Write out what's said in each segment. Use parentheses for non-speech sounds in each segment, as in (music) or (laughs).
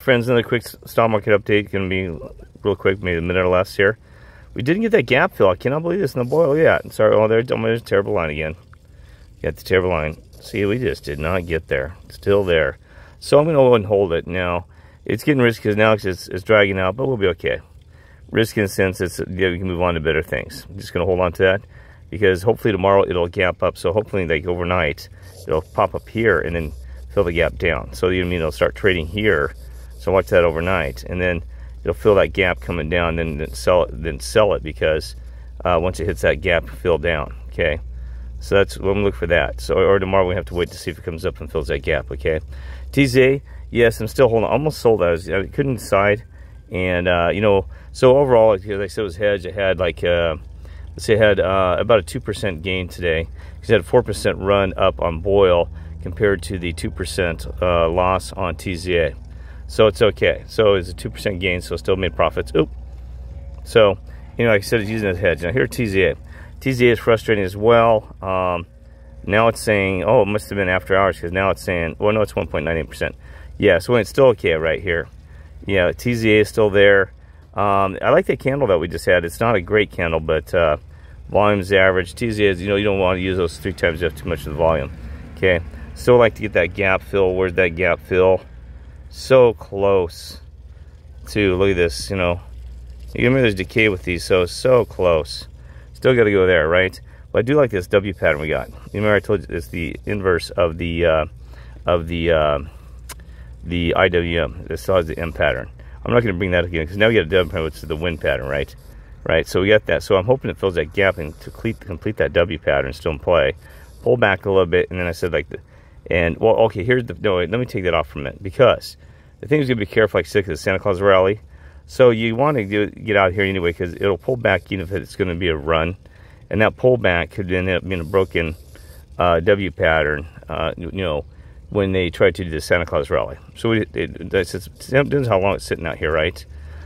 Friends, another quick stock market update. Going to be real quick, maybe a minute or less here. We didn't get that gap fill. I cannot believe this in the BOIL. Oh yeah, sorry. Oh, there, oh, there's a terrible line again. Got the terrible line. See, we just did not get there. Still there. So I'm going to go and hold it. Now, it's getting risky because now it's, it's dragging out, but we'll be okay. Risky in sense it's, yeah, we can move on to better things. I'm just going to hold on to that because hopefully tomorrow it'll gap up. So hopefully, like overnight, it'll pop up here and then fill the gap down. So you know, it'll start trading here so watch that overnight, and then it'll fill that gap coming down. Then, sell it. Then sell it because uh, once it hits that gap, fill down. Okay. So that's we'll look for that. So or tomorrow we have to wait to see if it comes up and fills that gap. Okay. TZA, yes, I'm still holding. Almost sold. I was I couldn't decide, and uh, you know, so overall, like I said, it was hedged. It had like uh, let's say it had uh, about a two percent gain today because it had a four percent run up on BOIL compared to the two percent uh, loss on TZA. So it's okay. So it's a 2% gain, so still made profits. Oop. So, you know, like I said, it's using as hedge. Now here TZA. TZA is frustrating as well. Um, now it's saying, oh, it must have been after hours because now it's saying, well, no, it's 1.98%. Yeah, so it's still okay right here. Yeah, TZA is still there. Um, I like that candle that we just had. It's not a great candle, but uh, volume's average. TZA is, you know, you don't want to use those three times you have too much of the volume. Okay, still like to get that gap fill. Where's that gap fill? So close to, look at this, you know, you remember there's decay with these, so so close. Still got to go there, right? But I do like this W pattern we got. You remember I told you it's the inverse of the uh, of the uh, the IWM. This still has the M pattern. I'm not going to bring that again because now we got a W pattern, which is the wind pattern, right? Right. So we got that. So I'm hoping it fills that gap and to complete complete that W pattern still in play. Pull back a little bit, and then I said like the and well, okay, here's the no. Wait, let me take that off for a minute because the thing is gonna be careful, like sick of the Santa Claus rally. So you want to get, out here anyway because it'll pull back even if it's going to be a run, and that pullback could end up being a broken uh, W pattern. Uh, you know, when they try to do the Santa Claus rally. So it, that's it depends how long it's sitting out here, right?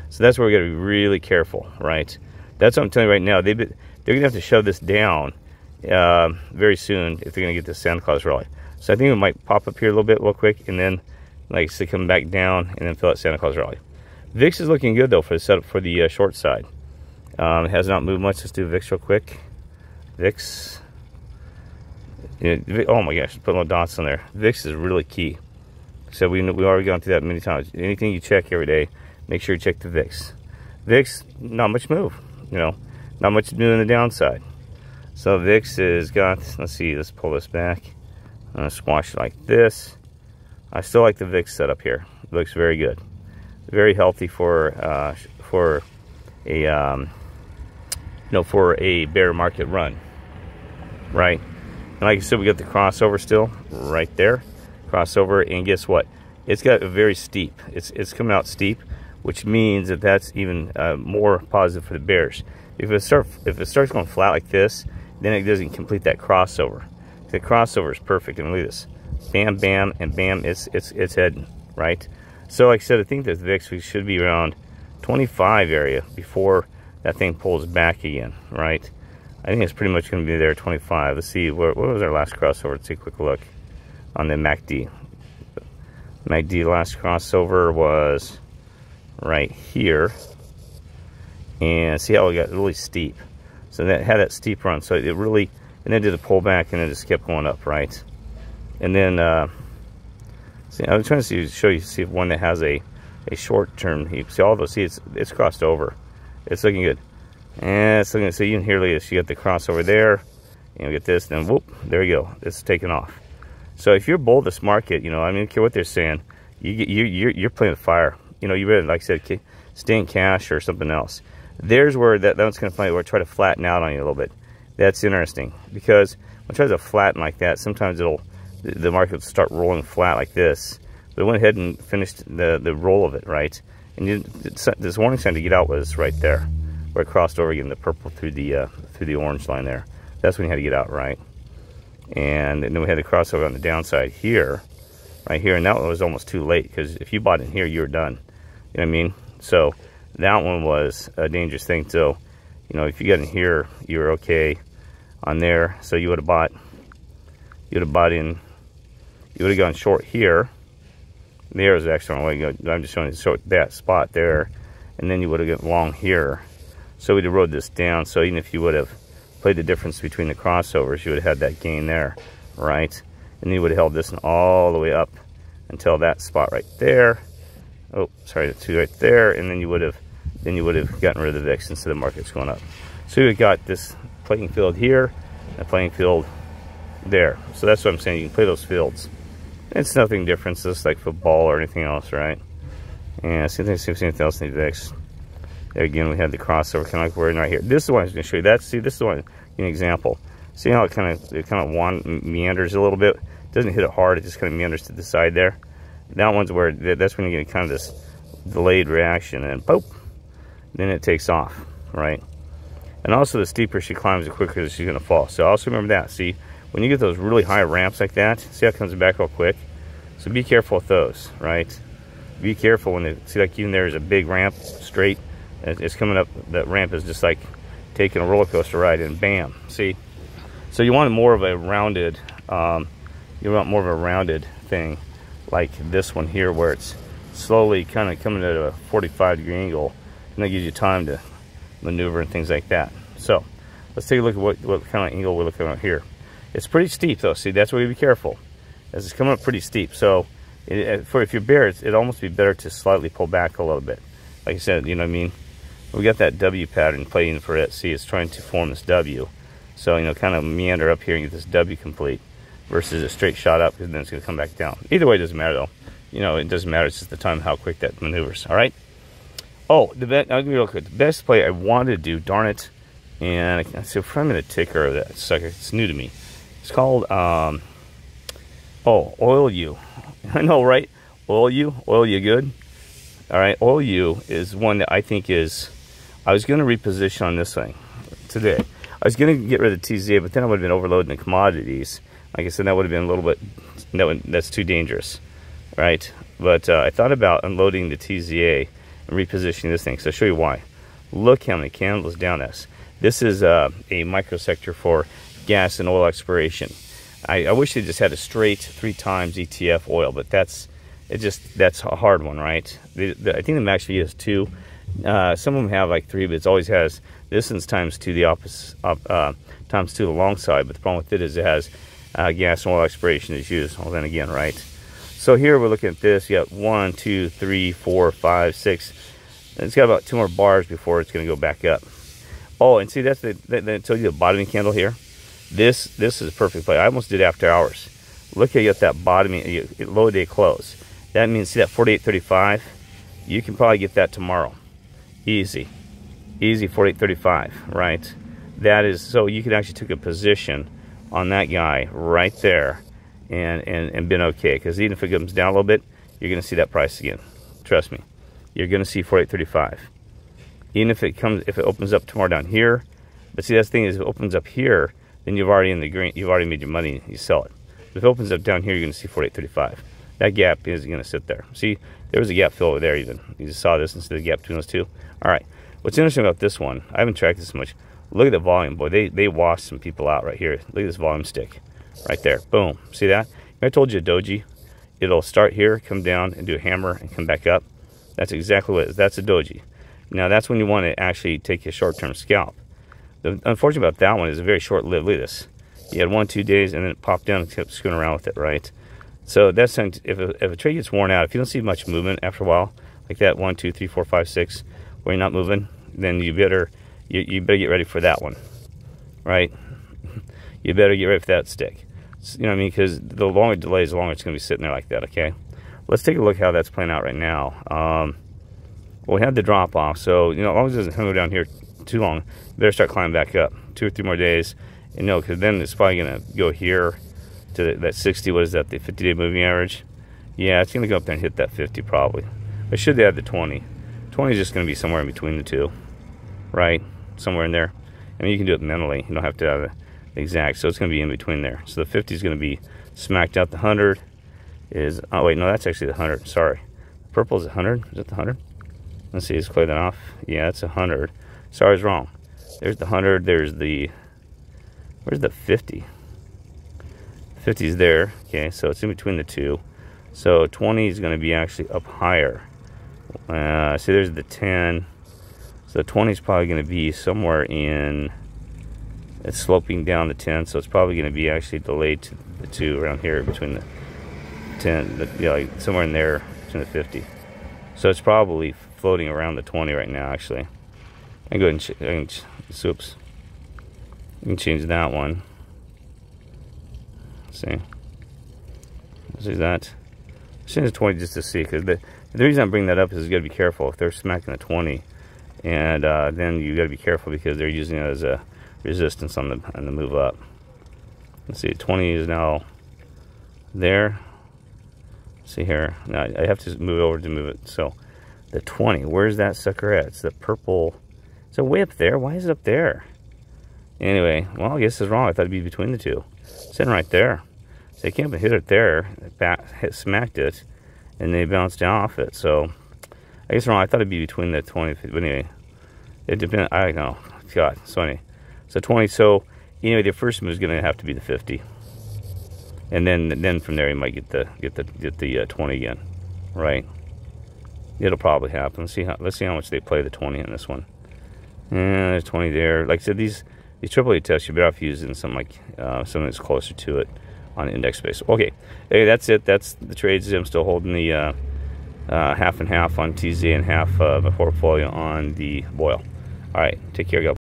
So that's where we got to be really careful, right? That's what I'm telling you right now. They they're gonna have to shove this down uh, very soon if they're gonna get the Santa Claus rally. So I think it might pop up here a little bit real quick and then like to come back down and then fill out Santa Claus Rally. VIX is looking good though for the setup for the uh, short side. Um, it has not moved much. Let's do VIX real quick. VIX. oh my gosh, put little dots on there. VIX is really key. So we we already gone through that many times. Anything you check every day, make sure you check the VIX. VIX, not much move. You know, not much do on the downside. So VIX has got. Let's see. Let's pull this back. I'm to squash it like this. I still like the VIX setup here. It looks very good. Very healthy for uh, for a um, you know for a bear market run, right? And like I said, we got the crossover still right there, crossover, and guess what? It's got a very steep. It's it's coming out steep, which means that that's even uh, more positive for the bears. If it start if it starts going flat like this, then it doesn't complete that crossover. The crossover is perfect. And look at this. Bam, bam, and bam, it's, it's, it's heading, right? So like I said, I think this VIX we should be around 25 area before that thing pulls back again, right? I think it's pretty much going to be there 25. Let's see, what, what was our last crossover? Let's take a quick look on the MACD. MACD last crossover was right here. And see how it got really steep. So that had that steep run. So it really and then did a pullback and it just kept going up, right? And then, uh, see, I'm trying to see, show you, see if one that has a, a short term heap. See all those, see it's, it's crossed over. It's looking good. And it's looking, so you can hear this, you got the crossover there, you know, get this, then whoop, there you go. It's taking off. So if you're bull this market, you know, I mean, care what they're saying, you, you, you're, you're playing with fire. You know, you better, like I said, stay in cash or something else. There's where that, that's going to find where try to flatten out on you a little bit that's interesting because when it tries to flatten like that, sometimes it'll the market will start rolling flat like this. But it went ahead and finished the, the roll of it, right? And you, this warning sign to get out was right there, where it crossed over again, the purple through the uh, through the orange line there. That's when you had to get out, right? And, and then we had the crossover on the downside here, right here, and that one was almost too late because if you bought in here, you were done. You know what I mean? So that one was a dangerous thing. So you know, if you got in here, you were okay on there. So you would have bought, you would have bought in, you would have gone short here, The arrow's actually on the way. I'm just showing you so that spot there. And then you would have got long here. So we'd have rode this down. So even if you would have played the difference between the crossovers, you would have had that gain there, right? And you would have held this one all the way up until that spot right there. Oh, sorry, the two right there. And then you would have then you would have gotten rid of the VIX instead of markets going up. So we got this playing field here, a playing field there. So that's what I'm saying. You can play those fields. It's nothing different. It's just like football or anything else, right? And same thing, same thing else in the VIX. Again, we had the crossover kind of like we're right here. This is one I was going to show you. That see, this is one an example. See how it kind of it kind of wand, meanders a little bit. It doesn't hit it hard. It just kind of meanders to the side there. That one's where that's when you get kind of this delayed reaction and boop, then it takes off, right? And also the steeper she climbs, the quicker she's to fall. So also remember that. See, when you get those really high ramps like that, see how it comes back real quick? So be careful with those, right? Be careful when they, see like even there's a big ramp straight, and it's coming up, that ramp is just like taking a roller coaster ride and bam, see? So you want more of a rounded, um, you want more of a rounded thing like this one here where it's slowly kind of coming at a 45 degree angle and that gives you time to maneuver and things like that. So let's take a look at what, what kind of angle we're looking at here. It's pretty steep though. See, that's where you be careful. As it's coming up pretty steep. So it, for if you're bare, it'd almost be better to slightly pull back a little bit. Like I said, you know what I mean? We got that W pattern playing for it. See, it's trying to form this W. So, you know, kind of meander up here and get this W complete versus a straight shot up because then it's going to come back down. Either way, it doesn't matter though. You know, it doesn't matter. It's just the time how quick that maneuvers. All right. Oh, the best, I'll give you a look at the best play I wanted to do. Darn it. And I can see if I'm going to ticker of that sucker. It's new to me. It's called, um, oh, Oil U. (laughs) I know, right? Oil You? Oil You good. All right. Oil You is one that I think is, I was going to reposition on this thing today. I was going to get rid of the TZA, but then I would have been overloading the commodities. Like I said, that would have been a little bit, would, that's too dangerous, right? But uh, I thought about unloading the TZA repositioning this thing. So I'll show you why. Look how many candles down this. This is uh, a microsector for gas and oil exploration. I, I, wish they just had a straight three times ETF oil, but that's it. Just that's a hard one, right? The, the, I think the max is two. Uh, some of them have like three, but it always has this one's times two, the opposite uh, times two the long side. But the problem with it is it has uh, gas and oil exploration is used. Well, then again, right? So here we're looking at this. You got one, two, three, four, five, six. It's got about two more bars before it's going to go back up. Oh, and see that's the that, that tells you the bottoming candle here. This this is perfect play. I almost did after hours. Look at that bottoming low day close. That means see that 48.35. You can probably get that tomorrow. Easy, easy 48.35. Right. That is so you can actually take a position on that guy right there and, and, and been okay. Because even if it comes down a little bit, you're going to see that price again. Trust me. You're going to see 48.35. Even if it comes, if it opens up tomorrow down here, but see, that's the thing is, if it opens up here, then you've already in the green, you've already made your money, you sell it. If it opens up down here, you're going to see 48.35. That gap is going to sit there. See, there was a gap fill over there even. You just saw this instead of the gap between those two. All right. What's interesting about this one, I haven't tracked this much. Look at the volume, boy. They they washed some people out right here. Look at this volume stick, right there. Boom. See that? I told you a doji. It'll start here, come down, and do a hammer, and come back up. That's exactly what it is. That's a doji. Now that's when you want to actually take a short-term scalp. The unfortunate about that one is a very short-lived. Look at this. You had one, two days, and then it popped down and kept screwing around with it, right? So that's if a, if a trade gets worn out, if you don't see much movement after a while, like that one, two, three, four, five, six, where you're not moving, then you better you, you better get ready for that one, right? You better get ready for that stick. You know what I mean? Because the longer delays, the longer it's going to be sitting there like that, okay? Let's take a look how that's playing out right now. Um, well, we had the drop off, so, you know, as long as it doesn't go down here too long, better start climbing back up. Two or three more days. And know, because then it's probably going to go here to that 60. What is that, the 50 day moving average? Yeah, it's going to go up there and hit that 50 probably. But should they add the 20? 20 is just going to be somewhere in between the two, right? somewhere in there. I mean, you can do it mentally. You don't have to have the exact. So it's going to be in between there. So the 50 is going to be smacked out. The 100 is, oh wait, no, that's actually the 100. Sorry. Purple is 100. Is it the 100? Let's see, let's that off. Yeah, it's 100. Sorry, I was wrong. There's the 100. There's the, where's the 50? 50 is there. Okay, so it's in between the two. So 20 is going to be actually up higher. Uh, see, there's the 10. So 20 is probably going to be somewhere in, it's sloping down the 10, so it's probably going to be actually delayed to the 2 around here between the 10, the, like somewhere in there between the 50. So it's probably floating around the 20 right now, actually. I go ahead and, ch and oops. Change that one. Let's see. See that? Change the 20 just to see, because the, the reason I'm bringing that up is you got to be careful if they're smacking the 20, and uh, then you got to be careful because they're using it as a resistance on the on the move up. Let's see, 20 is now there. Let's see here. Now I have to move over to move it. So the 20, where's that sucker at? It's the purple. Is it way up there? Why is it up there? Anyway, well, I guess it's wrong. I thought it'd be between the two. It's sitting right there. So they came and hit it there, back, hit, smacked it, and they bounced down off it. So I guess wrong. I thought it'd be between the 20, but anyway, it depends. I don't know. God, so anyway, so 20. So anyway, the first move is going to have to be the 50, and then then from there you might get the get the get the uh, 20 again, right? It'll probably happen. Let's see how let's see how much they play the 20 in this one. And there's 20 there. Like I said, these these AAA tests, you're better off using something like uh, something that's closer to it on index base. Okay, hey, that's it. That's the trades. I'm still holding the uh, uh, half and half on TZ and half uh, my portfolio on the BOIL. All right, take care, y'all.